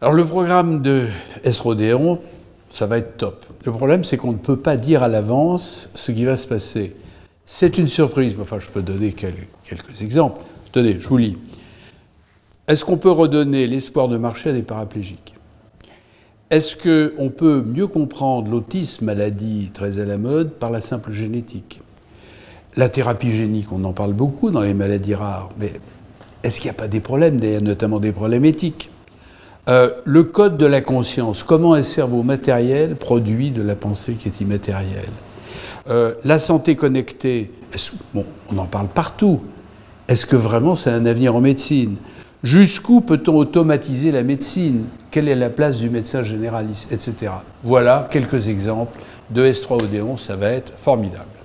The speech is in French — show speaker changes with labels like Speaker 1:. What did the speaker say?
Speaker 1: Alors le programme de Estrodéon, ça va être top. Le problème, c'est qu'on ne peut pas dire à l'avance ce qui va se passer. C'est une surprise. Enfin, je peux donner quelques exemples. Tenez, je vous lis. Est-ce qu'on peut redonner l'espoir de marcher à des paraplégiques? Est-ce qu'on peut mieux comprendre l'autisme, maladie très à la mode, par la simple génétique? La thérapie génique, on en parle beaucoup dans les maladies rares, mais est-ce qu'il n'y a pas des problèmes, notamment des problèmes éthiques? Euh, le code de la conscience, comment un cerveau matériel produit de la pensée qui est immatérielle. Euh, la santé connectée, on en parle partout. Est-ce que vraiment c'est un avenir en médecine? Jusqu'où peut-on automatiser la médecine? Quelle est la place du médecin généraliste, etc. Voilà quelques exemples de S3 Odéon, ça va être formidable.